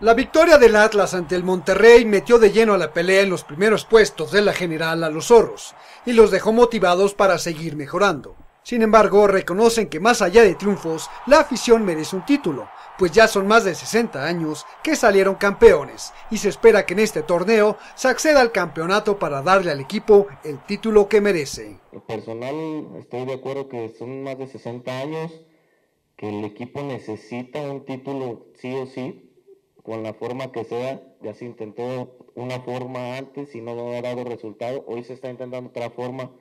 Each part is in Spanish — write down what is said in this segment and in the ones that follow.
La victoria del Atlas ante el Monterrey metió de lleno a la pelea en los primeros puestos de la general a los zorros y los dejó motivados para seguir mejorando. Sin embargo, reconocen que más allá de triunfos, la afición merece un título, pues ya son más de 60 años que salieron campeones y se espera que en este torneo se acceda al campeonato para darle al equipo el título que merece. Personal, estoy de acuerdo que son más de 60 años, que el equipo necesita un título sí o sí, con la forma que sea, ya se intentó una forma antes y no ha dado resultado, hoy se está intentando otra forma,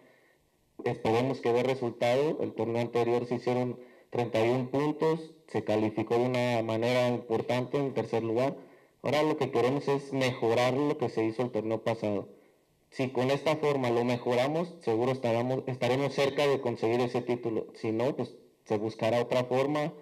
esperemos que dé resultado, el torneo anterior se hicieron 31 puntos, se calificó de una manera importante en tercer lugar, ahora lo que queremos es mejorar lo que se hizo el torneo pasado. Si con esta forma lo mejoramos, seguro estaremos, estaremos cerca de conseguir ese título. Si no, pues se buscará otra forma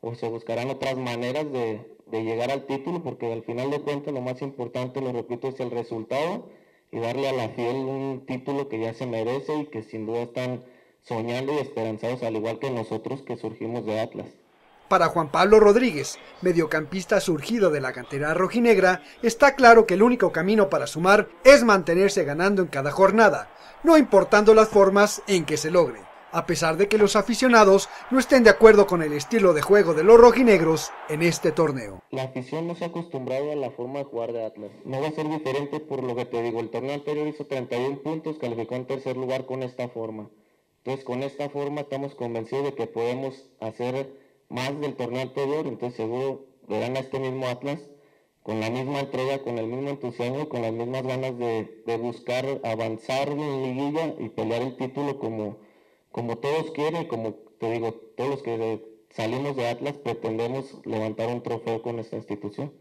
o se buscarán otras maneras de, de llegar al título, porque al final de cuentas lo más importante, lo repito, es el resultado y darle a la fiel un título que ya se merece y que sin duda están soñando y esperanzados, al igual que nosotros que surgimos de Atlas. Para Juan Pablo Rodríguez, mediocampista surgido de la cantera rojinegra, está claro que el único camino para sumar es mantenerse ganando en cada jornada, no importando las formas en que se logre a pesar de que los aficionados no estén de acuerdo con el estilo de juego de los rojinegros en este torneo. La afición no se ha acostumbrado a la forma de jugar de Atlas. No va a ser diferente por lo que te digo. El torneo anterior hizo 31 puntos, calificó en tercer lugar con esta forma. Entonces con esta forma estamos convencidos de que podemos hacer más del torneo anterior. Entonces seguro verán a este mismo Atlas con la misma entrega, con el mismo entusiasmo, con las mismas ganas de, de buscar avanzar en liguilla y pelear el título como como todos quieren, como te digo, todos los que salimos de Atlas pretendemos levantar un trofeo con esta institución.